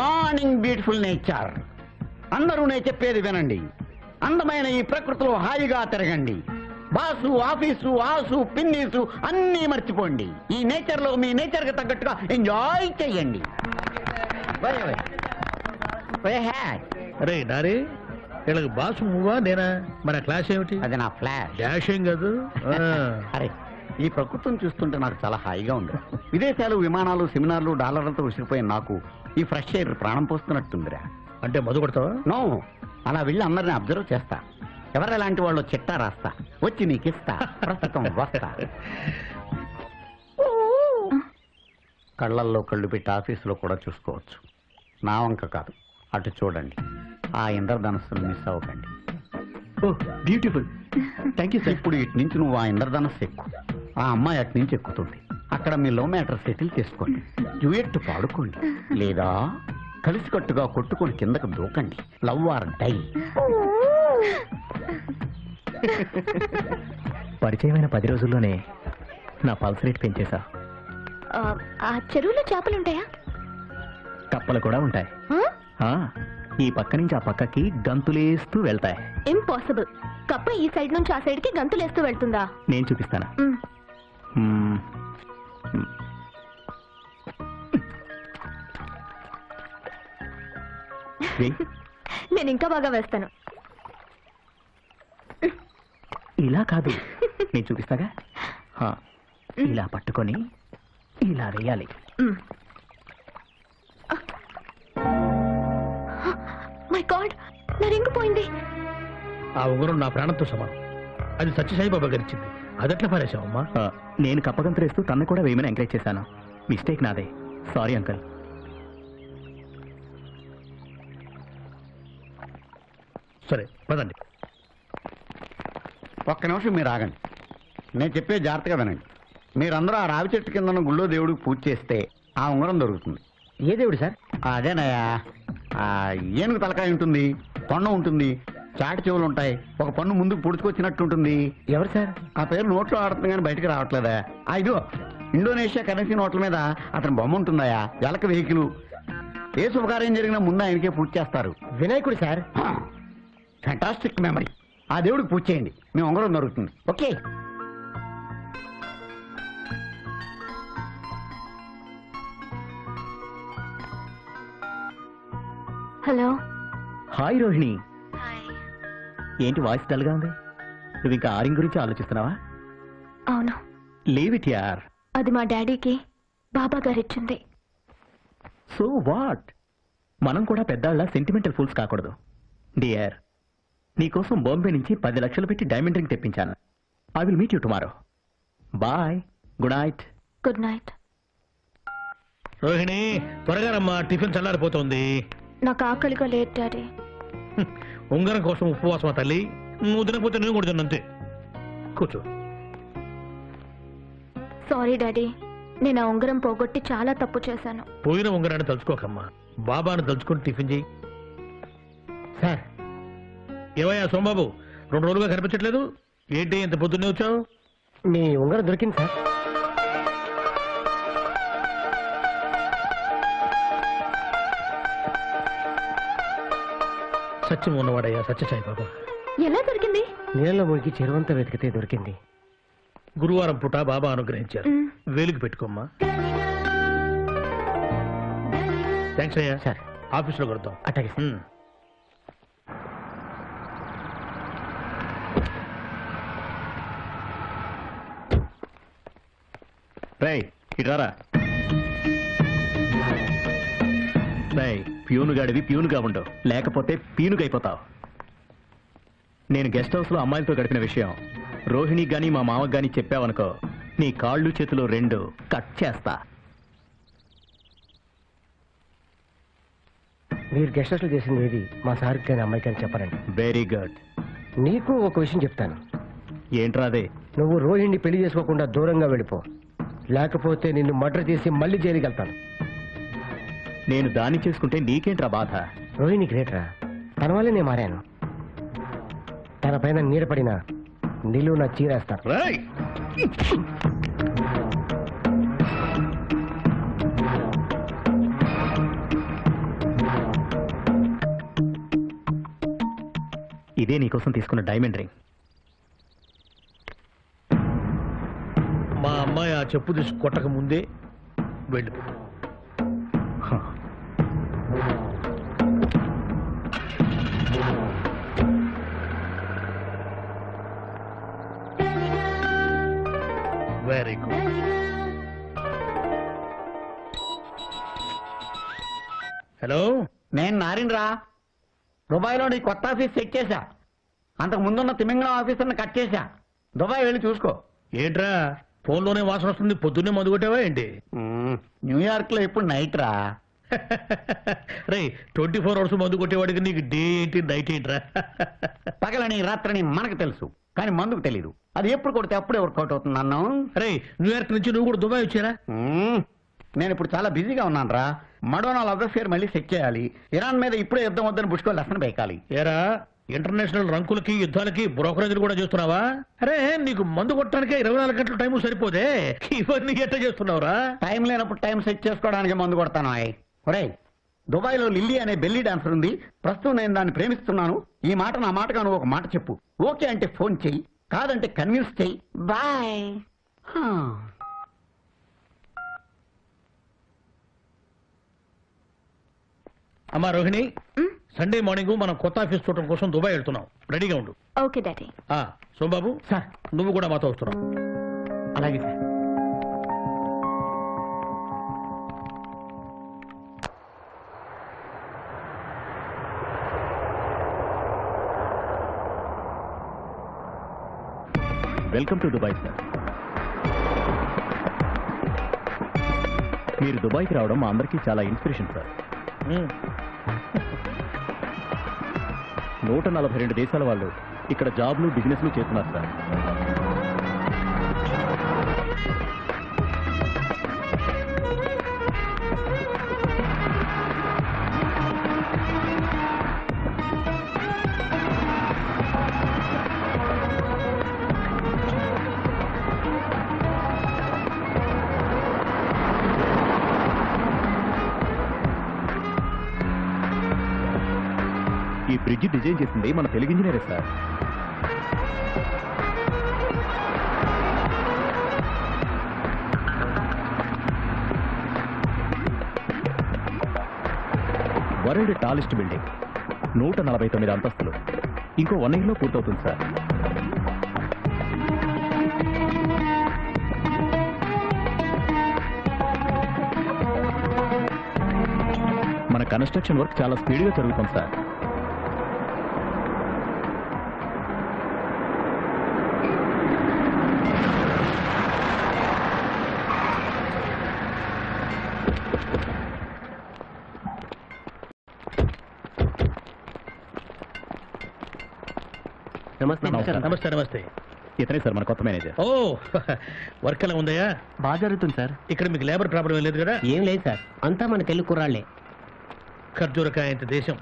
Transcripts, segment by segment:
Morning beautiful nature అందరూ నేను చెప్పేది వినండి. అందమైన ఈ ప్రకృతిలో హాయిగా తిరగండి. బాసు ఆఫీసు ఆసు పిన్నీసు అన్నీ మర్చిపోండి. ఈ నేచర్లో మీ నేచర్కి తగ్గట్టుగా ఎంజాయ్ నారే వీళ్ళకి బాసు నువ్వా నేనా? మన క్లాస్ ఏమిటి? అది నా ఫ్లాష్ డాష్ ఏం కాదు. అరే ఈ ప్రకృతిని చూస్తుంటే నాకు చాలా హాయిగా ఉంది. విదేశాలు విమానాలు సెమినార్లు డాలర్లతో ఉసిరిపోయిన నాకు ఈ ఫ్రెష్ ఎయిర్ ప్రాణం పోస్తున్నట్టుందిరా. అంటే మధు కొడతావా? నో అలా వెళ్ళి అందరిని అబ్జర్వ్ చేస్తా. ఎవరు ఎలాంటి వాళ్ళు చిట్టా రాస్తా? వచ్చి నీకు ఇస్తా. ప్రస్తుతం వస్తా. కళ్ళల్లో కళ్ళు పెట్టి ఆఫీసులో కూడా చూసుకోవచ్చు. నా వంక కాదు. అటు చూడండి. ఆ ఇంద్రధనస్సును మిస్ అవ్వకండి. బ్యూటిఫుల్. Thank you sir. ఇప్పుడు ఇటు నుంచి నువ్వు ఆ ఇంద్రధనస్సు ఎక్కు. ఆ అమ్మాయి అటు నుంచి ఎక్కుతుంది. అక్కడ మీ లవ్ మ్యాటర్ సెటిల్ చేసుకోండి డ్యూయట్ పాడుకోండి. లేదా కలిసికట్టుగా కొట్టుకొని కిందకు దూకండి. Love or die. పరిచయమైన పది రోజుల్లోనే నా పల్స్ రేట్ పెంచేశా. ఆ, చెరువులో చేపలుంటాయా కప్పలు కూడా ఉంటాయి. ఆ, ఈ పక్క నుంచి ఆ పక్కకి గంతులేస్తూ వెళ్తాయి. ఇంపాసిబుల్ కప్ప ఈ సైడ్ నుంచి ఆ సైడ్కి గంతులేస్తూ వెళ్తుందా? నేను చూపిస్తాను? మ్, మ్మ్. మ్మ్. నేను ఇంకా బాగా వేస్తాను. ఇలా కాదు. నేను చూపిస్తాగా? ఇలా పట్టుకొని ఇలా వేయాలి. మై గాడ్ నా రింగు పోయింది. ఆ ఉంగరం నా ప్రాణంతో సమానం. అది సత్యసాయి బాబా గారు ఇచ్చింది అదట్లా పారేశావమ్మా నేను కప్పగంతులేస్తూ తన్ను కూడా వేయమని ఎంకరేజ్ చేశాను. మిస్టేక్ నాదే. Sorry uncle. సరే పదండి. ఒక్క నిమిషం మీరు ఆగండి. నేను చెప్పే జాగ్రత్తగా వినండి. మీరందరూ ఆ రావి చెట్టు కింద ఉన్న గుళ్ళో దేవుడికి పూజ చేస్తే ఆ ఉంగరం దొరుకుతుంది. ఏ దేవుడు సార్? అదేనయ్యా. ఆ ఏనుగు తలకాయ ఉంటుంది తొండ ఉంటుంది చాటి చెవులు ఉంటాయి. ఒక పన్ను ముందుకు పుడుచుకొచ్చినట్టు ఉంటుంది ఎవరు సార్? ఆ పేరు నోట్లో ఆడుతుంది కానీ బయటికి రావట్లేదా? ఆ ఇదిగో ఇండోనేషియా కరెన్సీ నోట్ల మీద అతని బొమ్మ ఉంటుందయా ఎలక వెహికల్. ఏ శుభకార్యం జరిగినా ముందు ఆయనకే పూజ చేస్తారు. వినాయకుడు సార్. ఫ్యాంటాస్టిక్ మెమరీ ఆ దేవుడికి పూజ చేయండి. మీ ఉంగరం దొరుకుతుంది. ఓకే. హలో. హాయ్ రోహిణి. ఏంటి వాయిస్ డల్గా ఉంది? నువ్వు ఇంకా ఆరింగ్ గురించి ఆలోచిస్తున్నావా? అవును. లీవ్ ఇట్ యార్ అది మా డాడీకి బాబా గారు ఇచ్చింది సో వాట్ మనం కూడా పెద్దాళ్ళ సెంటిమెంటల్ ఫూల్స్ కాకూడదు. డియర్ నీకోసం బాంబే నుంచి పది లక్షలు పెట్టి డైమండ్ రింగ్ తెప్పించాను. I will meet you tomorrow bye good night good night Rohini త్వరగా రమ్మా. టిఫిన్ చల్లారిపోతుంది. నాకు ఆకలిగా లేదు డాడీ. ఉంగరం కోసం ఉపవాసమా తల్లి? నువ్వు తినకపోతే నేను కూడా తిన్ను అంతే కూర్చో. సారీ డాడీ నేను ఆ ఉంగరం పోగొట్టి చాలా తప్పు చేశాను. పోయిన ఉంగరాన్ని తలుచుకోకమ్మా. బాబాను తలుచుకొని టిఫిన్ చేయి సార్ ఏవయ్యా సోమబాబు? రెండు రోజులుగా కనిపించట్లేదు? ఏంటి ఇంత పొద్దున్నే వచ్చావు? మీ ఉంగరం దొరికింది సార్. సత్యం ఉన్నవాడయ్యా సత్యసాయి బాబా. ఎలా దొరికింది? నీళ్ళలో మునిగి చెరువంతా వెతికితే దొరికింది. గురువారం పూట బాబా అనుగ్రహించారు. వేలికి పెట్టుకోమ్మా. థ్యాంక్స్ అయ్యా. సార్. ఆఫీస్లో కొడతాం అట్టగే. రై ఇటారా ప్యూను గాడివి ప్యూనుగా ఉండవు. లేకపోతే పీనుగా అయిపోతావు నేను గెస్ట్ హౌస్లో అమ్మాయిలతో గడిపిన విషయం రోహిణికి గాని మా మామకు గాని చెప్పావనుకో నీ కాళ్ళు చేతులు రెండు కట్ చేస్తా. మీరు గెస్ట్ హౌస్లో చేసింది ఏది? మా సార్కి కానీ అమ్మాయికి కానీ చెప్పరండి వెరీ గుడ్ నీకు ఒక విషయం చెప్తాను. ఏంట్రా అదే? నువ్వు రోహిణ్ణి పెళ్ళి చేసుకోకుండా దూరంగా వెళ్ళిపో. లేకపోతే నిన్ను మర్డర్ చేసి మళ్ళీ జైలుకి వెళ్తాను. నేను దాన్ని చేసుకుంటే నీకేంట్రా బాధ? రోహిణి గ్రేట్రా. తన వల్లే నేను మారాను. తన పైన నీడపడిన నిలువు నా చీరేస్తాను ఇదే నీకోసం తీసుకున్న డైమండ్ రింగ్. మా అమ్మాయి ఆ చెప్పు తీసుకు కొట్టక ముందే వెళ్ళిపోతాం గుడ్ హలో నేను నారిన్రా దుబాయ్లో నీ కొత్త ఆఫీస్ సెట్ చేశా. అంతకు ముందున్న తిమింగళం ఆఫీసర్ని కట్ చేశా. దుబాయ్ వెళ్ళి చూసుకో. ఏంట్రా? ఫోన్లోనే వాసన వస్తుంది పొద్దున్నే మందు కొట్టావా ఏంటి? న్యూయార్క్లో ఇప్పుడు నైట్ రా రే ట్వంటీ ఫోర్ అవర్స్ మందు కొట్టేవాడికి నీకు డే ఏంటి నైట్ ఏంట్రా? పగలని రాత్రని మనకు తెలుసు. కానీ మందుకు తెలీదు. అది ఎప్పుడు కొడితే అప్పుడే వర్కౌట్ అవుతుంది అన్నాం రే న్యూయార్క్ నుంచి నువ్వు కూడా దుబాయ్ వచ్చారా? నేను ఇప్పుడు చాలా బిజీగా ఉన్నాను రా మడోనా లవ్ అఫేర్ మళ్ళీ సెట్ చేయాలి. ఇరాన్ మీద ఇప్పుడే యుద్ధం వద్దని బుష్కో లెసన్ బేకాలి. ఏరా ఇంటర్నేషనల్ రంకులకి యుద్ధాలకి బ్రోకరేజ్లు కూడా చేస్తున్నావా? అరే నీకు మందు కొట్టడానికే ఇరవై నాలుగు గంటల టైం సరిపోదే. ఇవన్నీ ఎట్ట చేస్తున్నావురా? టైం లేనప్పుడు టైం సెట్ చేసుకోవడానికి మందు కొడతాను ఆయ్. ఒరే దుబాయ్లో లిల్లీ అనే బెల్లీ డాన్సర్ ఉంది. ప్రస్తుతం నేను దాన్ని ప్రేమిస్తున్నాను. ఈ మాట నా మాటగా నువ్వు ఒక మాట చెప్పు. ఓకే అంటే ఫోన్ చెయ్యి. కాదంటే కన్విన్స్ చెయ్యి. బాయ్. అమ్మా రోహిణి సండే మార్నింగ్ మనం కొత్త ఆఫీస్ చూడటం కోసం దుబాయ్ వెళ్తున్నాం. రెడీగా ఉండు. Okay daddy. ఆ సోంబాబు సార్. నువ్వు కూడా మాతో వస్తున్నావు. అలాగే sir. Welcome to Dubai sir మీరు దుబాయ్కి రావడం మా అందరికీ చాలా ఇన్స్పిరేషన్ సార్ ఉమ్. నూట నలభై రెండు దేశాల వాళ్ళు ఇక్కడ జాబ్లు బిజినెస్లు చేస్తున్నారు సార్ ఈ బ్రిడ్జ్ డిజైన్ చేసింది మన తెలుగు ఇంజనీరే సార్. World tallest building. నూట నలభై తొమ్మిది అంతస్తులు. ఇంకో వన్ ఇయర్లో పూర్తవుతుంది సార్. మన కన్స్ట్రక్షన్ వర్క్ చాలా స్పీడ్గా జరుగుతుంది సార్. నమస్తే నమస్కారం. నమస్తే నమస్తే. ఇతనే సార్ మన కొత్త మేనేజర్. ఓ వర్క్ ఎలా ఉందయ్యా? బాగా జరుగుతుంది సార్. ఇక్కడ మీకు లేబర్ ప్రాబ్లం ఏం లేదు కదా? ఏం లేదు సార్. అంతా మన తెలుగు కుర్రాళ్ళే ఖర్జూరకాయ ఇంత దేశం.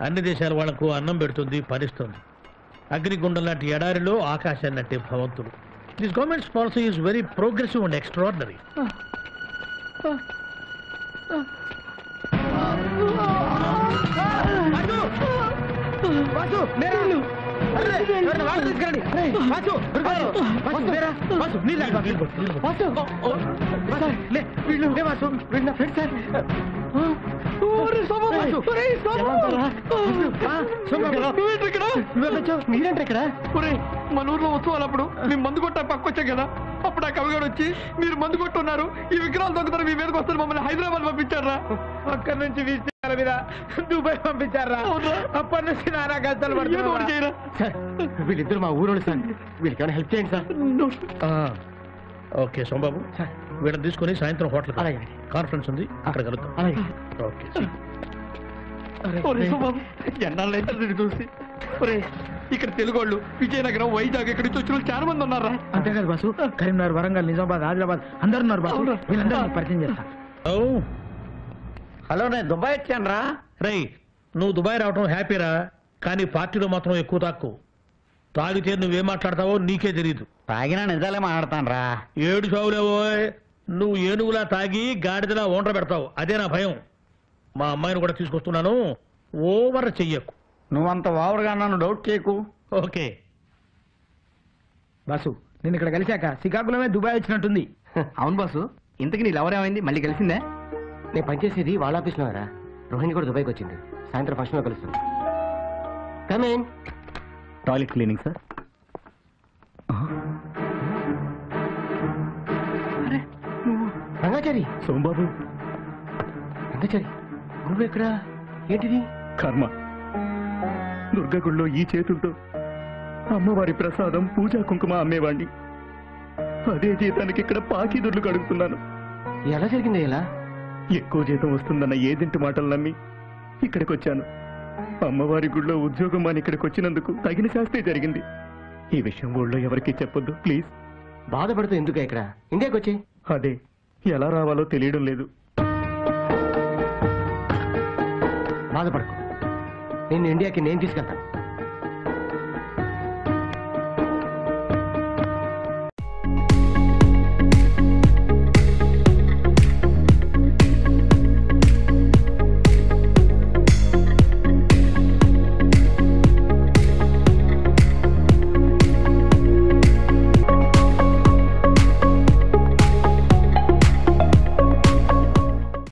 అన్ని దేశాల వాళ్ళకు అన్నం పెడుతుంది పనిస్తుంది. అగ్నిగుండం లాంటి ఎడారిలో ఆకాశం లాంటి భవంతుడు this government's policy is very progressive and extraordinary మీరేంటి ఇక్కడ? మన ఊర్లో ఉత్సవాలు అప్పుడు మేము మందు కొట్ట పక్క వచ్చాం కదా. అప్పుడు ఆ కవిగాడు వచ్చి మీరు మందు కొట్టున్నారు ఈ విగ్రహాలు దొంగతారు మీ మీదకి వస్తారు మమ్మల్ని హైదరాబాద్ పంపించారా? అక్కడి నుంచి మీద దుబాయ్ పంపించారా? అప్పటి నుంచి నానా కష్టాలు పడుతున్నారు సార్ వీళ్ళిద్దరు మా ఊరోళ్ళు సార్. వీళ్ళకి ఏమైనా హెల్ప్ చేయండి సార్. ఓకే సోంబాబు వీళ్ళని తీసుకొని సాయంత్రం హోటల్ అలాగే. కాన్ఫరెన్స్ ఉంది అక్కడ కలుద్దాం. అలాగే. ఓకే చూసి. ఇక్కడ తెలుగు వాళ్ళు విజయనగరం వైజాగ్ ఇక్కడి నుంచి వచ్చిన చాలా మంది ఉన్నారా? అంతేకాదు బాసు కరీంనగర్ వరంగల్ నిజామాబాద్ ఆదిలాబాద్ అందరు ఉన్నారు బాసు. వీళ్ళందరూ పరిచయం చేస్తా. హలో నేను దుబాయ్ వచ్చాను రా రేయ్ నువ్వు దుబాయ్ రావటం హ్యాపీరా? కానీ పార్టీలో మాత్రం ఎక్కువ తక్కువ తాగితే నువ్వేం మాట్లాడతావో నీకే తెలియదు తాగినా నిజాలే మాట్లాడతాను రా ఏడు చావులేవో నువ్వు ఏనుగులా తాగి గాడిదలా ఓండ్ర పెడతావు. అదే నా భయం. మా అమ్మాయిని కూడా తీసుకొస్తున్నాను. ఓవర్ చెయ్యకు. నువ్వంత వావుడుగా నన్ను డౌట్ చేయకు. ఓకే. బాసు నేను ఇక్కడ కలిశాక శ్రీకాకుళమే దుబాయ్ వచ్చినట్టుంది. అవును బాసు ఇంతకి నీ లవర్ ఏమైంది? మళ్ళీ కలిసిందే? నేను పనిచేసేది వాళ్ళ ఆఫీస్లో రా. రోహిణి కూడా దుబాయ్కి వచ్చింది. సాయంత్రం ఫంక్షన్లో కలుస్తాం. Come on toilet cleaning sir. Rangachari. Sombabu Rangachari నువ్వెక్కడ ఏంటిది? కర్మ. దుర్గగుళ్ళో ఈ చేతులతో అమ్మవారి ప్రసాదం పూజా కుంకుమ అమ్మేవాణ్ణి. అదే జీతానికి ఇక్కడ పాకిదుర్లు కడుగుతున్నాను. ఎలా జరిగింది ఎలా ఎక్కువ జీతం వస్తుందన్న ఏదింటి మాటలు నమ్మి ఇక్కడికి వచ్చాను అమ్మవారి గుళ్ళో ఉద్యోగం అని ఇక్కడికి వచ్చినందుకు తగిన శాస్త్రి జరిగింది. ఈ విషయం ఊళ్ళో ఎవరికీ చెప్పొద్దు ప్లీజ్. బాధపడుతూ ఎందుకు ఇక్కడ? ఇండియాకి వచ్చి అదే ఎలా రావాలో తెలియడం లేదు. బాధపడకు. నిన్ను ఇండియాకి నేను తీసుకెళ్తాను.